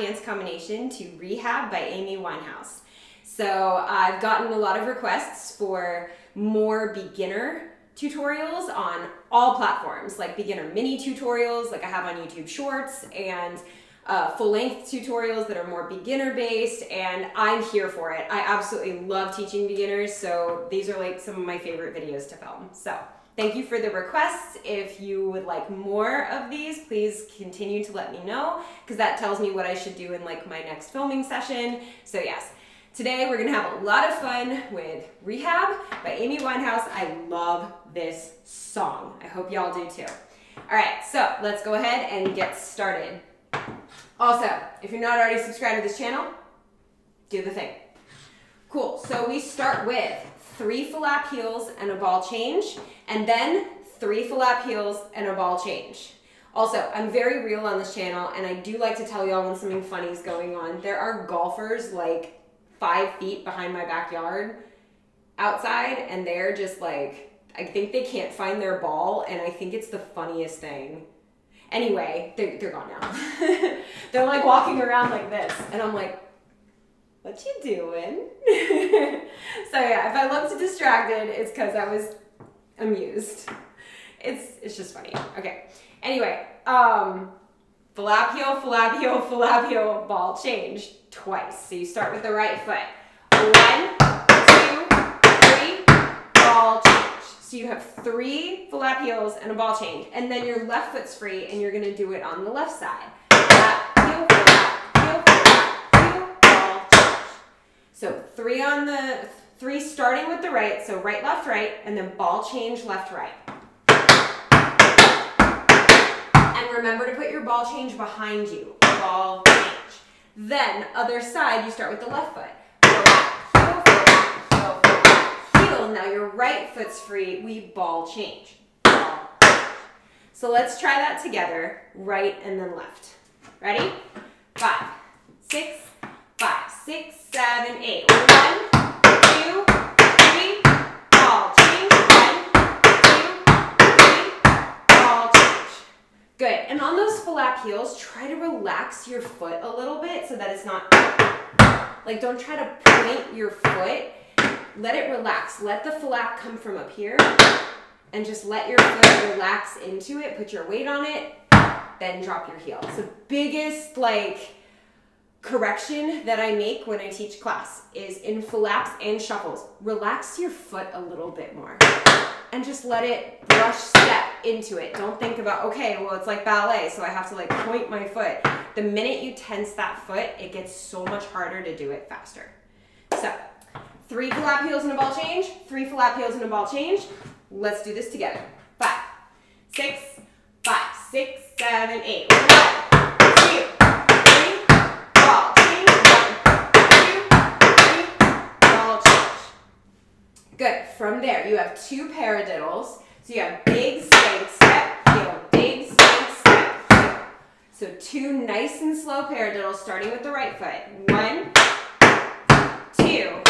dance combination to Rehab by Amy Winehouse. So I've gotten a lot of requests for more beginner tutorials on all platforms, like beginner mini tutorials like I have on YouTube Shorts and uh, full length tutorials that are more beginner based and I'm here for it. I absolutely love teaching beginners so these are like some of my favorite videos to film. So thank you for the requests. If you would like more of these, please continue to let me know because that tells me what I should do in like my next filming session. So yes, today we're gonna have a lot of fun with Rehab by Amy Winehouse. I love this song. I hope y'all do too. All right, so let's go ahead and get started. Also, if you're not already subscribed to this channel, do the thing. Cool, so we start with three flap heels and a ball change, and then three flap heels and a ball change. Also, I'm very real on this channel, and I do like to tell y'all when something funny is going on. There are golfers like five feet behind my backyard outside, and they're just like, I think they can't find their ball, and I think it's the funniest thing. Anyway, they're, they're gone now. they're like walking around like this. And I'm like, what you doing? so yeah, if I looked distracted, it's because I was amused. It's, it's just funny. Okay. Anyway, um, heel, flap heel, ball change twice. So you start with the right foot. One, So you have three heels and a ball change. And then your left foot's free and you're gonna do it on the left side. Flap, heel, flap, heel, flap, heel, ball, change. So three on the, three starting with the right, so right, left, right, and then ball change, left, right. And remember to put your ball change behind you. Ball change. Then other side, you start with the left foot. now your right foot's free, we ball change. So let's try that together, right and then left. Ready? Five, six, five, six, seven, eight. One, two, three, ball. Good. And on those flap heels, try to relax your foot a little bit so that it's not, like don't try to point your foot let it relax. Let the flap come from up here and just let your foot relax into it. Put your weight on it, then drop your heel. The biggest like correction that I make when I teach class is in flaps and shuffles. Relax your foot a little bit more and just let it brush step into it. Don't think about, okay, well, it's like ballet, so I have to like point my foot. The minute you tense that foot, it gets so much harder to do it faster. So Three flap heels and a ball change. Three flap heels and a ball change. Let's do this together. Five, six, five, six, seven, eight. One, two, three, ball change. One, two, three, ball change. Good. From there, you have two paradiddles. So you have big step, heel, big step, heel. So two nice and slow paradiddles starting with the right foot. One, two,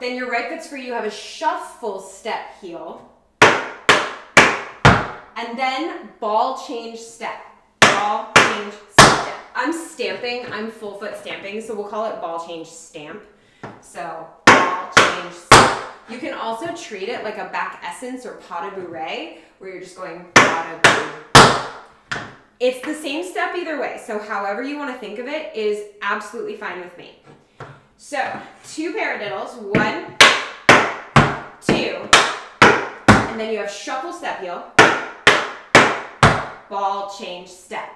then your right foot's free. You have a shuffle step heel. And then ball change step. Ball change step. I'm stamping. I'm full foot stamping, so we'll call it ball change stamp. So ball change. You can also treat it like a back essence or pas de bourrée, where you're just going. It's the same step either way, so however you want to think of it is absolutely fine with me. So, two paradiddles, one, two, and then you have shuffle step heel, ball change step.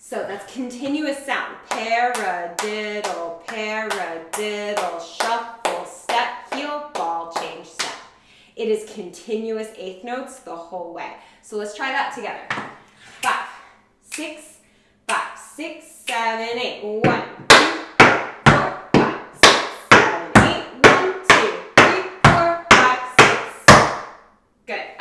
So that's continuous sound. Paradiddle, paradiddle, shuffle, step, heel, ball, change, step. It is continuous eighth notes the whole way. So let's try that together. Five, six, five, six, seven, eight. One,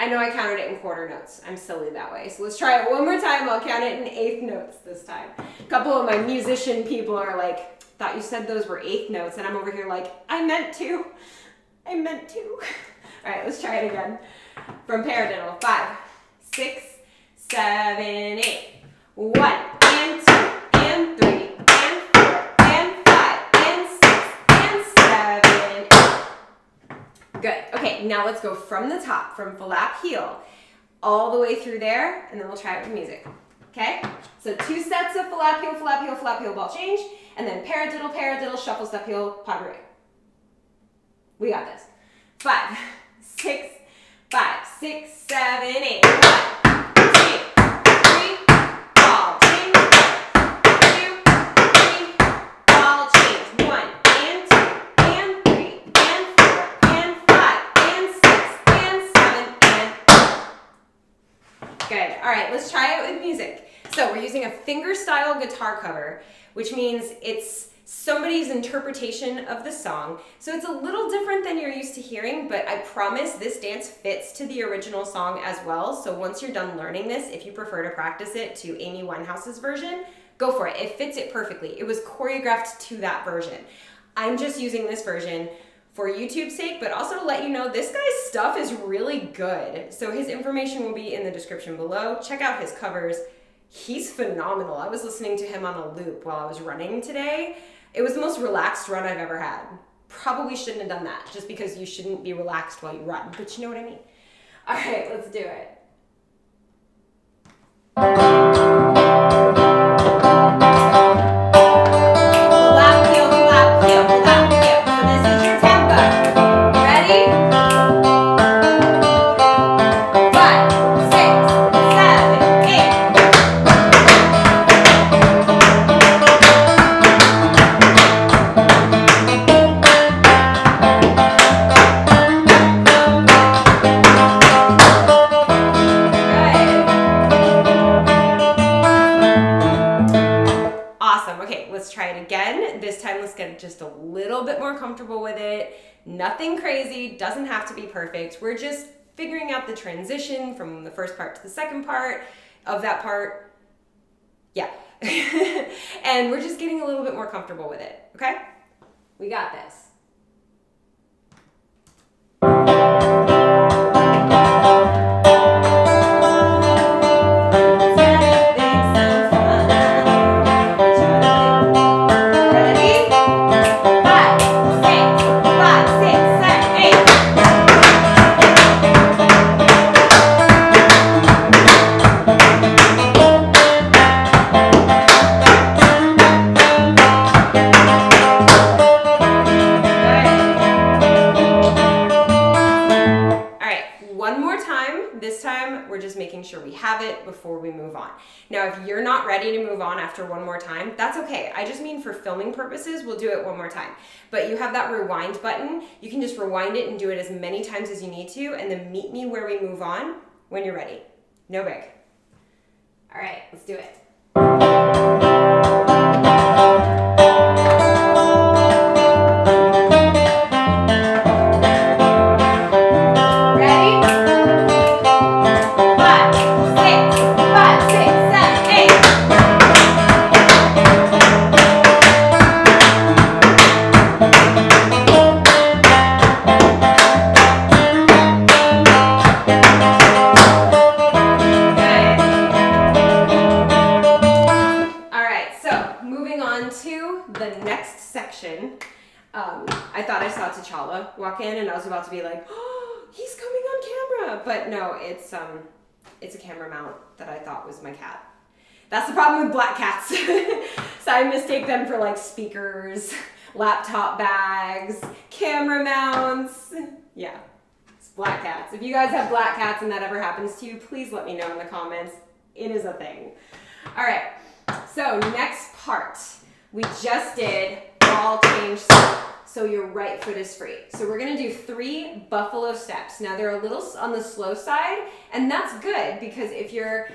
I know I counted it in quarter notes. I'm silly that way. So let's try it one more time. I'll count it in eighth notes this time. A couple of my musician people are like, thought you said those were eighth notes. And I'm over here like, I meant to. I meant to. All right, let's try it again. From paradiddle. Five, six, seven, eight. One, and two, and three, and four, and five, and six, and seven, eight. Good. Okay, now let's go from the top, from flap heel, all the way through there, and then we'll try it with music. Okay? So two sets of flap heel, flap heel, flap heel, ball change, and then paradiddle, paradiddle, shuffle, step heel, pas de bourrée. We got this. Five, six, five, six, seven, eight two, three, ball change. Two, three, ball change. One, and two, and three, and four, and five, and six, and seven, and Good. All right, let's try it with music. So we're using a finger style guitar cover, which means it's somebody's interpretation of the song. So it's a little different than you're used to hearing, but I promise this dance fits to the original song as well. So once you're done learning this, if you prefer to practice it to Amy Winehouse's version, go for it. It fits it perfectly. It was choreographed to that version. I'm just using this version for YouTube's sake, but also to let you know this guy's stuff is really good. So his information will be in the description below. Check out his covers. He's phenomenal. I was listening to him on a loop while I was running today it was the most relaxed run I've ever had. Probably shouldn't have done that just because you shouldn't be relaxed while you run, but you know what I mean. All right, let's do it. Perfect. We're just figuring out the transition from the first part to the second part of that part. Yeah. and we're just getting a little bit more comfortable with it, okay? We got this. Ready to move on after one more time, that's okay. I just mean for filming purposes, we'll do it one more time. But you have that rewind button. You can just rewind it and do it as many times as you need to, and then meet me where we move on when you're ready. No big. All right, let's do it. No, it's um, it's a camera mount that I thought was my cat. That's the problem with black cats. so I mistake them for like speakers, laptop bags, camera mounts. Yeah, it's black cats. If you guys have black cats and that ever happens to you, please let me know in the comments. It is a thing. All right, so next part. We just did change so your right foot is free. So we're gonna do three buffalo steps. Now they're a little on the slow side, and that's good because if you're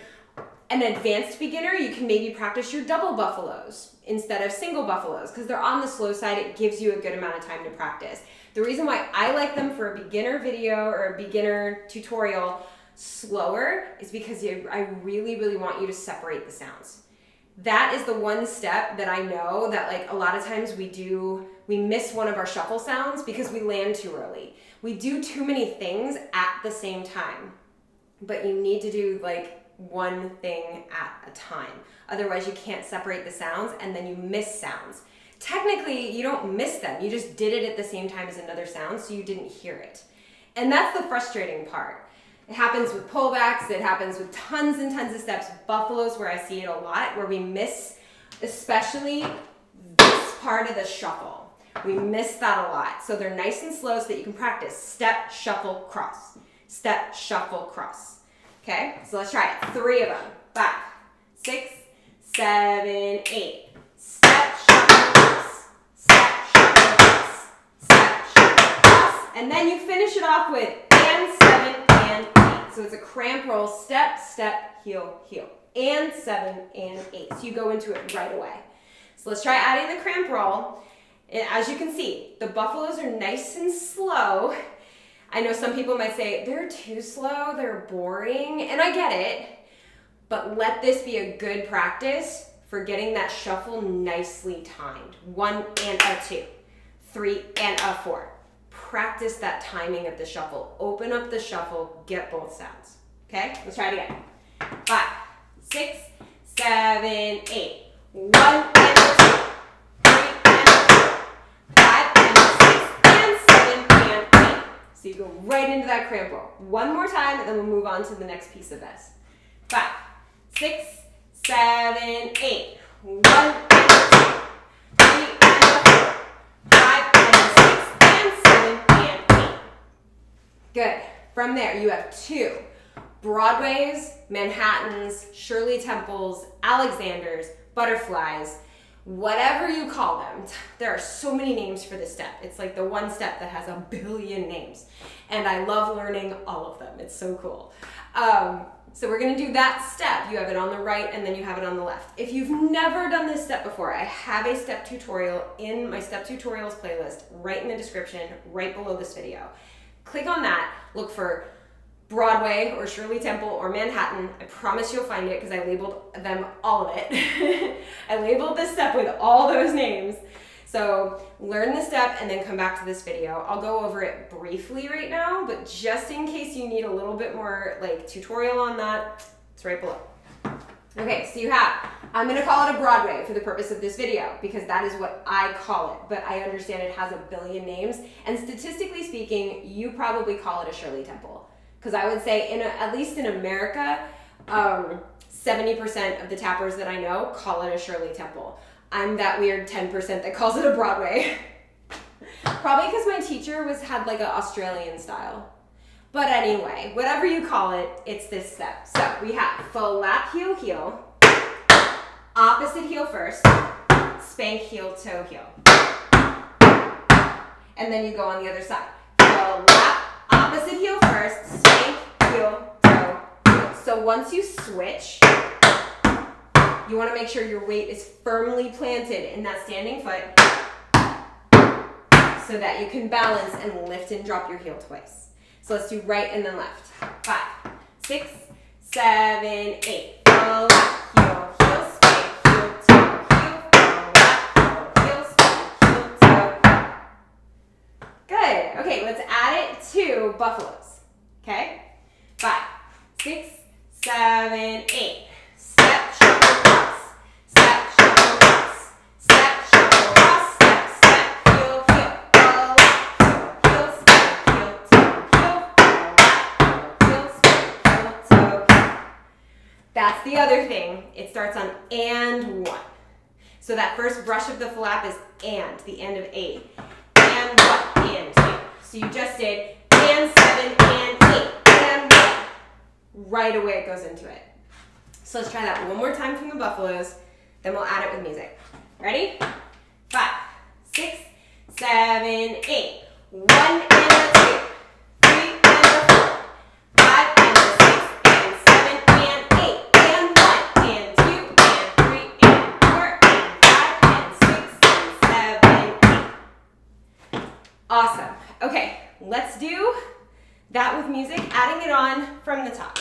an advanced beginner, you can maybe practice your double buffaloes instead of single buffaloes because they're on the slow side. It gives you a good amount of time to practice. The reason why I like them for a beginner video or a beginner tutorial slower is because I really, really want you to separate the sounds. That is the one step that I know that like a lot of times we do we miss one of our shuffle sounds because we land too early. We do too many things at the same time, but you need to do like one thing at a time. Otherwise, you can't separate the sounds and then you miss sounds. Technically, you don't miss them. You just did it at the same time as another sound, so you didn't hear it. And that's the frustrating part. It happens with pullbacks, it happens with tons and tons of steps. Buffaloes, where I see it a lot, where we miss especially this part of the shuffle. We miss that a lot. So they're nice and slow so that you can practice step, shuffle, cross. Step, shuffle, cross. Okay, so let's try it. Three of them. Five, six, seven, eight. Step, shuffle, cross. Step, shuffle, cross. Step, shuffle, cross. And then you finish it off with and seven and eight. So it's a cramp roll, step, step, heel, heel. And seven and eight. So you go into it right away. So let's try adding the cramp roll. And as you can see, the buffaloes are nice and slow. I know some people might say, they're too slow, they're boring, and I get it, but let this be a good practice for getting that shuffle nicely timed. One and a two, three and a four. Practice that timing of the shuffle. Open up the shuffle, get both sounds. Okay, let's try it again. Five, six, seven, eight. One and a two. So you go right into that cramp. One more time, and then we'll move on to the next piece of this. Five, six, seven, eight. One two, three and four, five and six and seven and eight. Good. From there, you have two Broadways, Manhattans, Shirley Temples, Alexanders, Butterflies, whatever you call them. There are so many names for this step. It's like the one step that has a billion names. And I love learning all of them. It's so cool. Um, so we're gonna do that step. You have it on the right and then you have it on the left. If you've never done this step before, I have a step tutorial in my step tutorials playlist right in the description, right below this video. Click on that, look for Broadway or Shirley Temple or Manhattan. I promise you'll find it because I labeled them all of it. I labeled this step with all those names. So learn the step and then come back to this video. I'll go over it briefly right now, but just in case you need a little bit more like tutorial on that, it's right below. Okay, so you have, I'm gonna call it a Broadway for the purpose of this video because that is what I call it, but I understand it has a billion names. And statistically speaking, you probably call it a Shirley Temple because I would say in a, at least in America, um, 70% of the tappers that I know call it a Shirley Temple. I'm that weird 10% that calls it a Broadway. Probably because my teacher was had like an Australian style. But anyway, whatever you call it, it's this step. So we have flap heel heel, opposite heel first, spank heel toe heel. And then you go on the other side. Flap opposite heel first, heel, toe, heel. So once you switch, you wanna make sure your weight is firmly planted in that standing foot so that you can balance and lift and drop your heel twice. So let's do right and then left. Five, six, seven, eight. Heel, heel, spank, heel, toe, heel, heel, heel, heel, toe. Good. Okay, let's add it to buffaloes. Okay? Five, six, seven, eight. Step, shuffle, cross. Step, shuffle, cross. Step, shuffle, cross. Step, step, heel, heel. Left, heel, heel, step, heel, toe, heel. Left, heel, step, heel, toe. That's the other thing. It starts on and one. So that first brush of the flap is and, the end of eight. And one, and two. So you just did and seven, and eight, and one. Right away it goes into it. So let's try that one more time from the buffaloes, then we'll add it with music. Ready? Five, six, seven, eight. One and a two, three and a four, five and a six, and seven and eight, and one, and two, and three, and four, and five, and six, and seven, eight. Awesome. Okay, let's do that with music, adding it on from the top.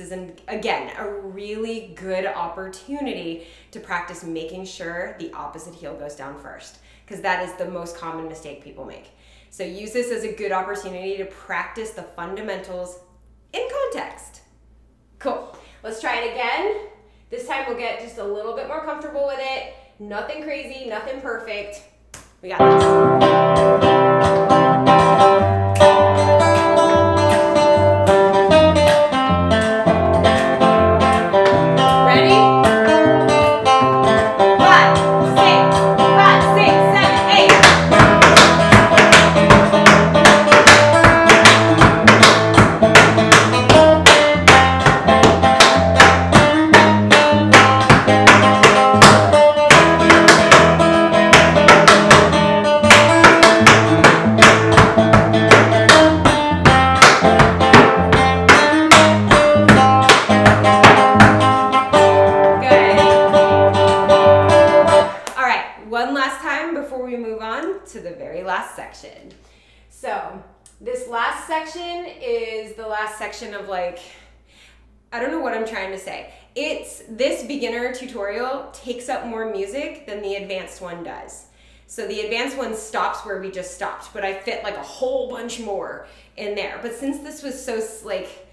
Is, an, again, a really good opportunity to practice making sure the opposite heel goes down first, because that is the most common mistake people make. So use this as a good opportunity to practice the fundamentals in context. Cool. Let's try it again. This time we'll get just a little bit more comfortable with it. Nothing crazy, nothing perfect. We got this. Section of like, I don't know what I'm trying to say. It's this beginner tutorial takes up more music than the advanced one does. So the advanced one stops where we just stopped, but I fit like a whole bunch more in there. But since this was so like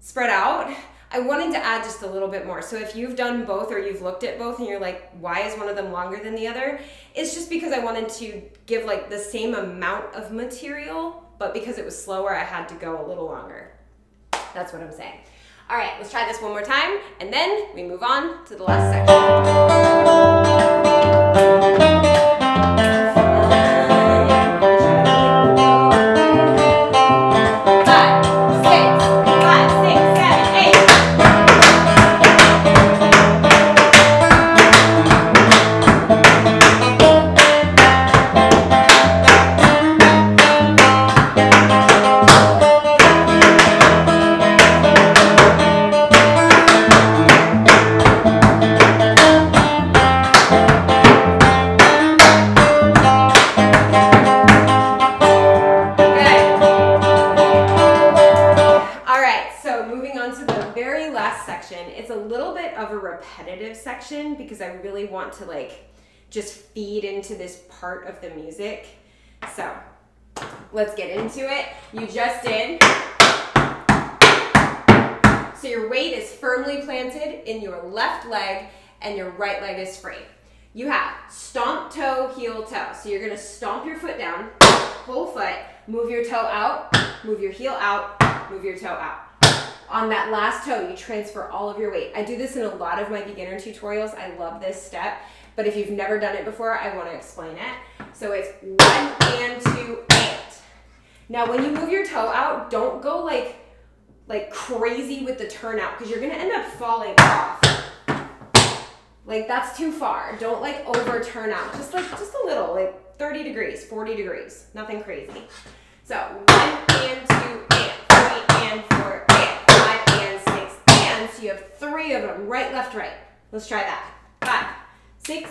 spread out, I wanted to add just a little bit more. So if you've done both or you've looked at both and you're like, why is one of them longer than the other? It's just because I wanted to give like the same amount of material, but because it was slower, I had to go a little longer. That's what I'm saying. All right, let's try this one more time, and then we move on to the last section. Just feed into this part of the music. So let's get into it. You just did. So your weight is firmly planted in your left leg and your right leg is free. You have stomp toe, heel toe. So you're gonna stomp your foot down, whole foot, move your toe out, move your heel out, move your toe out. On that last toe, you transfer all of your weight. I do this in a lot of my beginner tutorials. I love this step, but if you've never done it before, I wanna explain it. So it's one and two and. Now when you move your toe out, don't go like, like crazy with the turnout because you're gonna end up falling off. Like that's too far. Don't like over turn out. Just like, just a little, like 30 degrees, 40 degrees, nothing crazy. So one and two and, three and four and five and six and. so you have three of them, right, left, right. Let's try that. Five, six,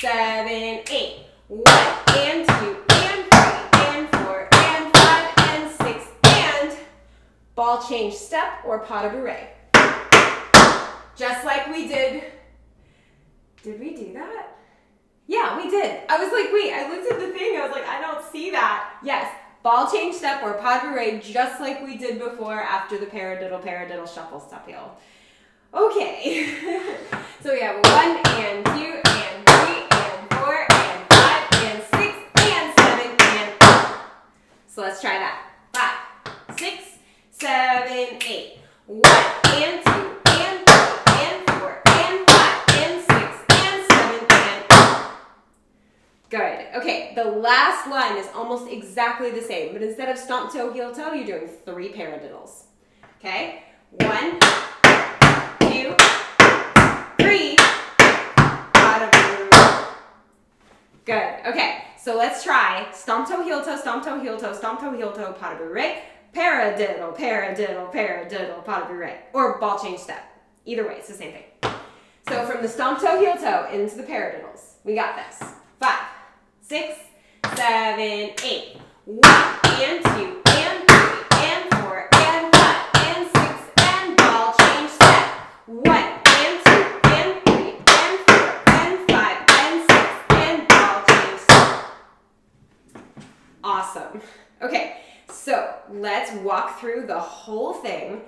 seven, eight. One and two and three and four and five and six and ball change step or pas de bourrée. Just like we did. Did we do that? Yeah, we did. I was like, wait, I looked at the thing. I was like, I don't see that. Yes, ball change step or pas de bourrée, just like we did before after the paradiddle, paradiddle, shuffle, step heel. Okay. so we have one and two and three and four and five and six and seven and So let's try that. Five, six, seven, eight. One and two and three and four and five and six and seven and Good. Okay, the last line is almost exactly the same, but instead of stomp toe, heel toe, you're doing three paradiddles. Okay? One, two, three. Good. Okay, so let's try stomp toe, heel toe, stomp toe, heel toe, stomp toe, heel toe, pas de bourrée, paradiddle, paradiddle, paradiddle, pas de bourrée, or ball change step. Either way, it's the same thing. So from the stomp toe, heel toe into the paradiddles. We got this. Five, six, seven, eight. One and two and three and four and five and Awesome. Okay, so let's walk through the whole thing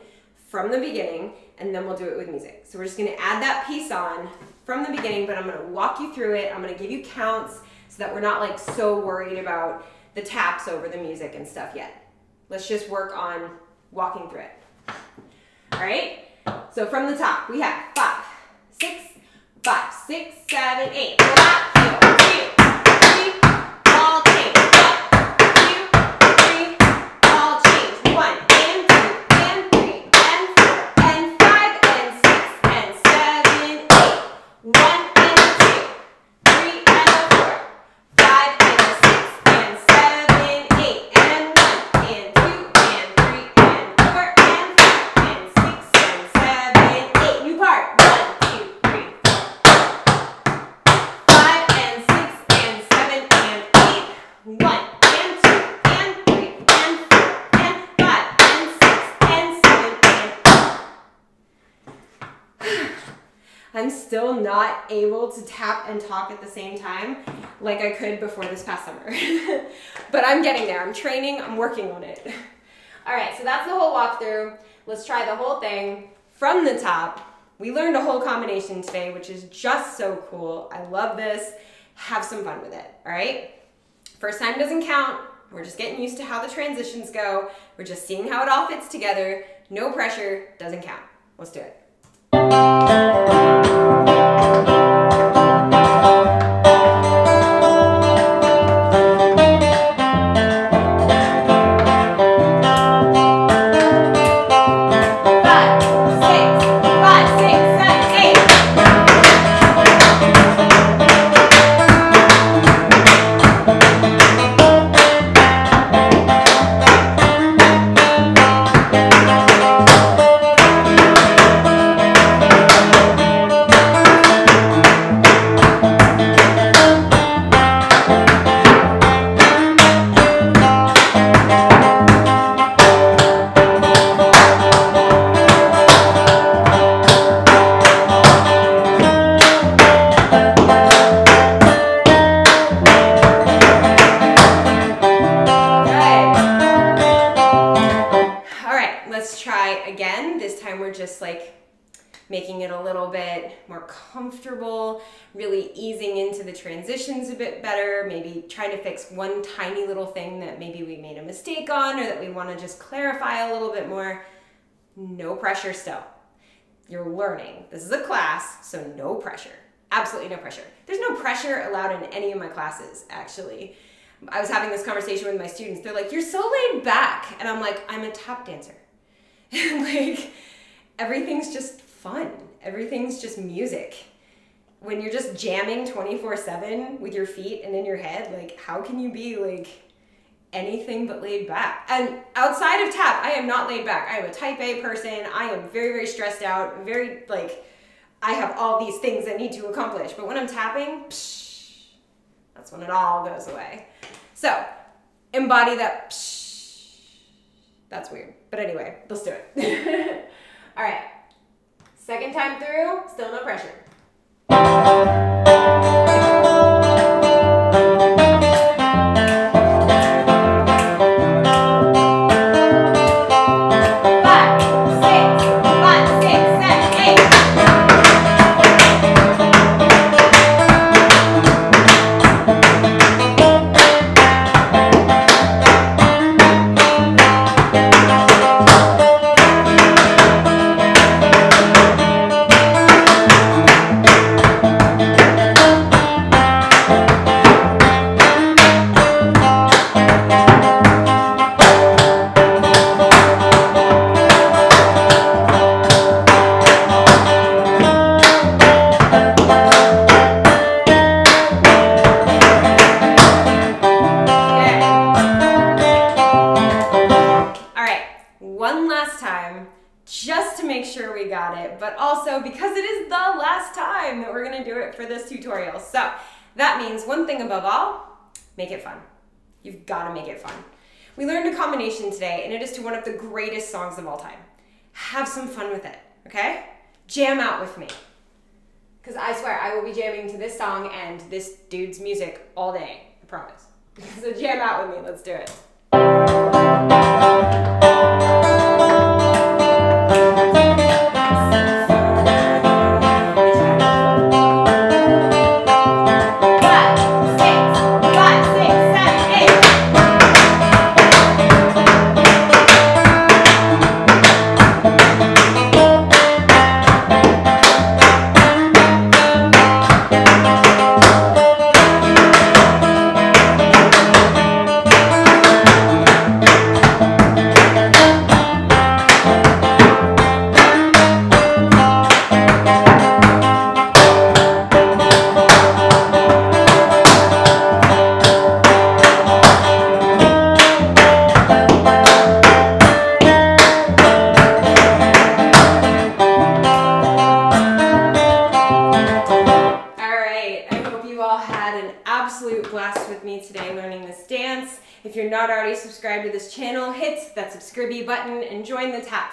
from the beginning and then we'll do it with music. So we're just gonna add that piece on from the beginning, but I'm gonna walk you through it. I'm gonna give you counts so that we're not like so worried about the taps over the music and stuff yet. Let's just work on walking through it. All right, so from the top, we have five, six, five, six, seven, eight. Flap, heel, two, three, ball change. Up, two, three, ball change. One, and two, and three, and four, and five, and six, and seven, eight. One, and two, three, and four, five, and six, and seven, eight, and one, and two, and three, and four, and five, and six, and seven, eight. New part. One, two, three, four. Five and six and seven and eight. One and two and three and four and five and six and seven and eight. I'm still not able to tap and talk at the same time like I could before this past summer. but I'm getting there. I'm training, I'm working on it. All right, so that's the whole walkthrough. Let's try the whole thing from the top. We learned a whole combination today, which is just so cool. I love this. Have some fun with it, all right? First time doesn't count. We're just getting used to how the transitions go. We're just seeing how it all fits together. No pressure, doesn't count. Let's do it. Let's try again. This time we're just like making it a little bit more comfortable, really easing into the transitions a bit better, maybe trying to fix one tiny little thing that maybe we made a mistake on or that we want to just clarify a little bit more. No pressure still. You're learning. This is a class, so no pressure. Absolutely no pressure. There's no pressure allowed in any of my classes, actually. I was having this conversation with my students. They're like, You're so laid back. And I'm like, I'm a tap dancer. like, everything's just fun, everything's just music. When you're just jamming 24 7 with your feet and in your head, like, how can you be like anything but laid back? And outside of tap, I am not laid back. I am a type A person. I am very, very stressed out, very like, I have all these things I need to accomplish. But when I'm tapping, psh, that's when it all goes away. So, embody that. Psh. That's weird. But anyway, let's do it. all right. Second time through, still no pressure. But also because it is the last time that we're gonna do it for this tutorial. So that means one thing above all, make it fun. You've gotta make it fun. We learned a combination today, and it is to one of the greatest songs of all time. Have some fun with it, okay? Jam out with me. Because I swear, I will be jamming to this song and this dude's music all day. I promise. So jam out with me. Let's do it.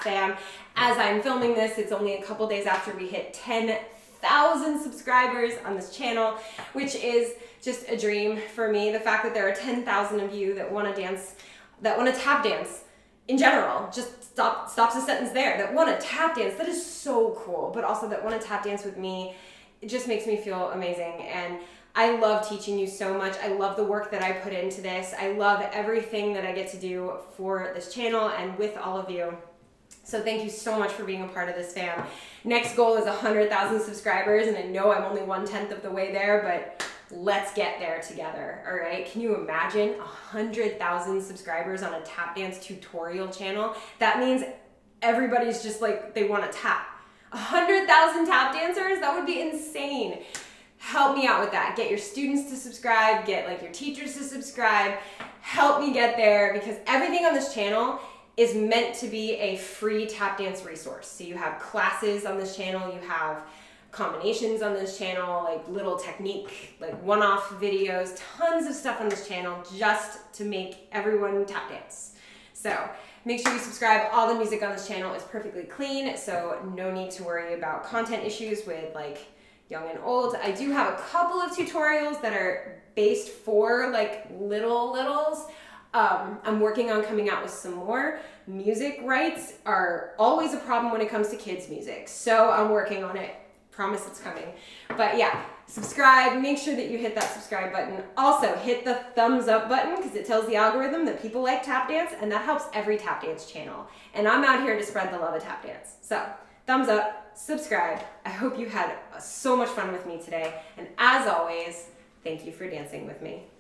Fam. As I'm filming this, it's only a couple days after we hit 10,000 subscribers on this channel, which is just a dream for me. The fact that there are 10,000 of you that want to dance, that want to tap dance in general, just stop stops the sentence there. That want to tap dance, that is so cool. But also that want to tap dance with me, it just makes me feel amazing. And I love teaching you so much. I love the work that I put into this. I love everything that I get to do for this channel and with all of you. So thank you so much for being a part of this fam. Next goal is 100,000 subscribers, and I know I'm only one tenth of the way there, but let's get there together. All right? Can you imagine 100,000 subscribers on a tap dance tutorial channel? That means everybody's just like they want to tap. 100,000 tap dancers? That would be insane. Help me out with that. Get your students to subscribe, get like your teachers to subscribe. Help me get there because everything on this channel is meant to be a free tap dance resource. So you have classes on this channel, you have combinations on this channel, like little technique, like one-off videos, tons of stuff on this channel just to make everyone tap dance. So make sure you subscribe. All the music on this channel is perfectly clean, so no need to worry about content issues with like young and old. I do have a couple of tutorials that are based for like little littles. Um, I'm working on coming out with some more. Music rights are always a problem when it comes to kids' music, so I'm working on it. Promise it's coming. But yeah, subscribe. Make sure that you hit that subscribe button. Also, hit the thumbs up button because it tells the algorithm that people like tap dance, and that helps every tap dance channel. And I'm out here to spread the love of tap dance. So, thumbs up, subscribe. I hope you had so much fun with me today. And as always, thank you for dancing with me.